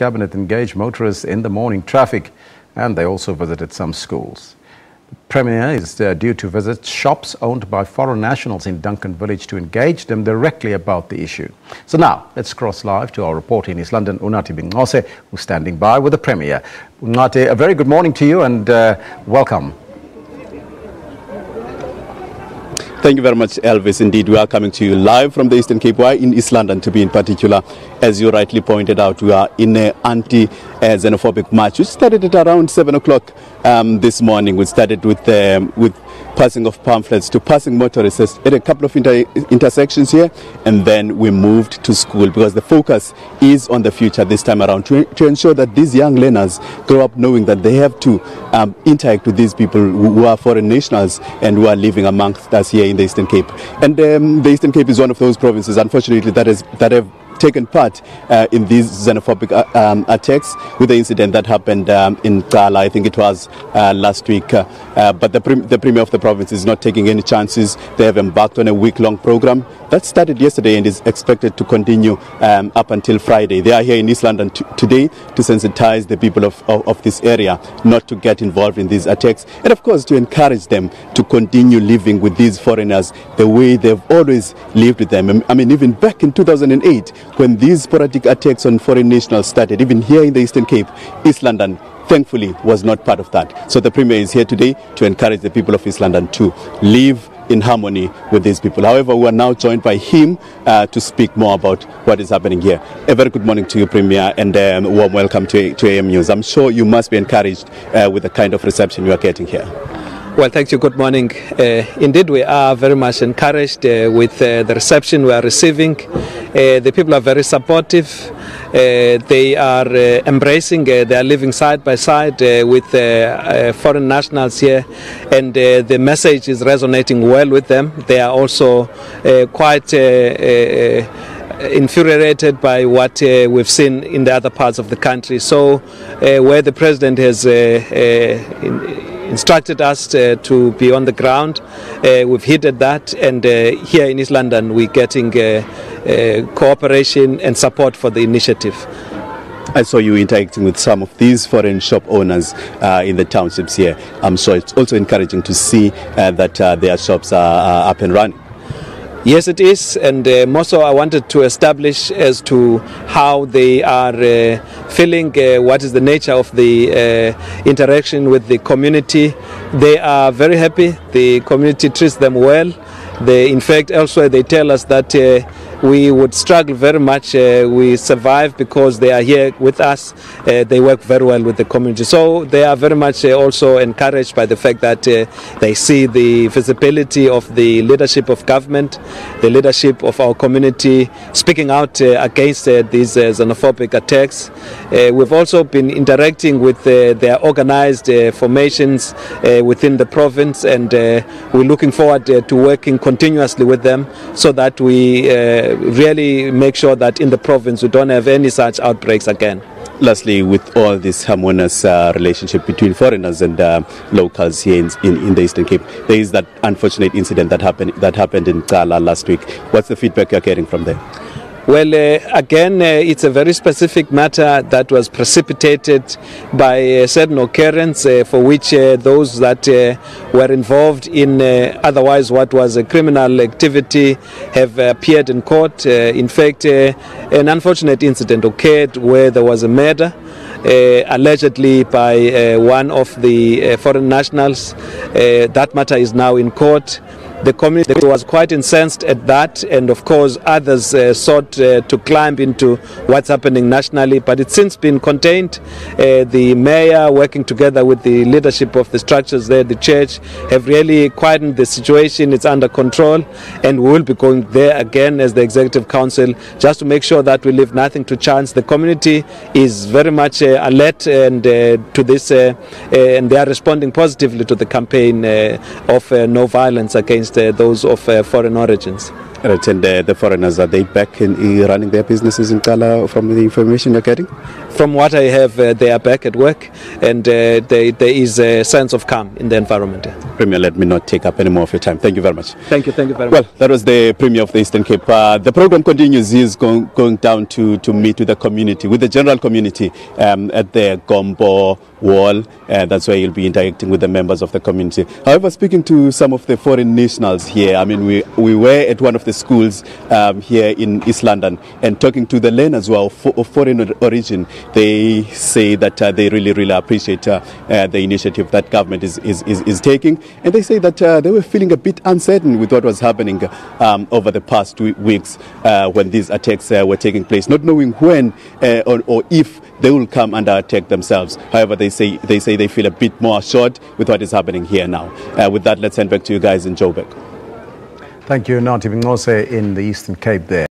cabinet engaged motorists in the morning traffic and they also visited some schools. The Premier is uh, due to visit shops owned by foreign nationals in Duncan Village to engage them directly about the issue. So now, let's cross live to our reporter in East London, Unathi Binqose, who's standing by with the Premier. Unathi, a very good morning to you and uh, welcome. Thank you very much, Elvis. Indeed, we are coming to you live from the Eastern Cape. Why in East London, to be in particular, as you rightly pointed out, we are in an anti-xenophobic march. We started at around seven o'clock um, this morning. We started with um, with passing of pamphlets to passing motorists at a couple of inter intersections here, and then we moved to school because the focus is on the future this time around to, to ensure that these young learners grow up knowing that they have to um, interact with these people who, who, are foreign nationals and who are living amongst us here in the Eastern Cape. And um, the Eastern Cape is one of those provinces, unfortunately, that, is, that have taken part uh, in these xenophobic uh, um, attacks with the incident that happened um, in Gala, I think it was uh, last week. Uh, but the, the Premier of the province is not taking any chances. They have embarked on a week-long program that started yesterday and is expected to continue um, up until Friday. They are here in East London today to sensitize the people of, of, of this area not to get involved in these attacks and of course to encourage them to continue living with these foreigners the way they've always lived with them. I mean even back in 2008 when these sporadic attacks on foreign nationals started, even here in the Eastern Cape, East London thankfully was not part of that. So the Premier is here today to encourage the people of East London to live in harmony with these people. However, we are now joined by him uh, to speak more about what is happening here. A very good morning to you, Premier, and um, warm welcome to, to AM News. I'm sure you must be encouraged uh, with the kind of reception you are getting here. Well, thank you. Good morning. Uh, indeed, we are very much encouraged uh, with uh, the reception we are receiving. Uh, the people are very supportive. Uh, they are uh, embracing, they are living side by side with foreign nationals here, and the message is resonating well with them. They are also quite infuriated by what uh, we've seen in the other parts of the country. So, uh, where the president has uh, instructed us uh, to be on the ground. Uh, we've heeded that, and uh, here in East London, we're getting cooperation and support for the initiative. I saw you interacting with some of these foreign shop owners uh, in the townships here. I'm sure it's also encouraging to see uh, that uh, their shops are, are up and running. Yes, it is, and uh, more so I wanted to establish as to how they are uh, feeling, uh, what is the nature of the uh, interaction with the community. They are very happy. The community treats them well. They, in fact, elsewhere they tell us that uh, we would struggle very much. Uh, we survive because they are here with us. Uh, they work very well with the community. So they are very much uh, also encouraged by the fact that uh, they see the visibility of the leadership of government, the leadership of our community speaking out uh, against uh, these xenophobic attacks. we've also been interacting with their organized formations within the province and we're looking forward to working continuously with them so that we really make sure that in the province we don't have any such outbreaks again. Lastly, with all this harmonious uh, relationship between foreigners and uh, locals here in, in, in, the Eastern Cape, there is that unfortunate incident that happened that happened in Gala last week. What's the feedback you're getting from there? Well, uh, again, uh, it's a very specific matter that was precipitated by a certain occurrence uh, for which uh, those that uh, were involved in uh, otherwise what was a criminal activity have appeared in court. in fact, an unfortunate incident occurred where there was a murder. allegedly by one of the foreign nationals. that matter is now in court. The community was quite incensed at that, and of course, others uh, sought uh, to climb into what's happening nationally, but it's since been contained. Uh, the mayor, working together with the leadership of the structures there, the church, have really quietened the situation. It's under control, and we will be going there again as the executive council just to make sure that we leave nothing to chance. The community is very much uh, alert and uh, to this, uh, and they are responding positively to the campaign of no violence against those of uh, foreign origins. Right, and uh, the foreigners, are they back in, uh, running their businesses in Kala from the information you're getting? From what I have, uh, they are back at work and uh, they, there is a sense of calm in the environment. Premier, let me not take up any more of your time. Thank you very much. Thank you, thank you very much. Well, that was the Premier of the Eastern Cape. Uh, the program continues. He's going, going down to, to meet with the community, with the general community um, at the Gombo wall. Uh, that's where he'll be interacting with the members of the community. However, speaking to some of the foreign nationals here, I mean, we, we were at one of the schools um, here in East London and talking to the learners who are of foreign origin. They say that uh, they really, really appreciate uh, uh, the initiative that government is, is, is, is taking. And they say that uh, they were feeling a bit uncertain with what was happening um, over the past two weeks uh, when these attacks were taking place, not knowing when or, or if they will come under attack themselves. However, they say they say they feel a bit more assured with what is happening here now. Uh, with that, let's hand back to you guys in Joburg. Thank you, Nati Binqose in the Eastern Cape there.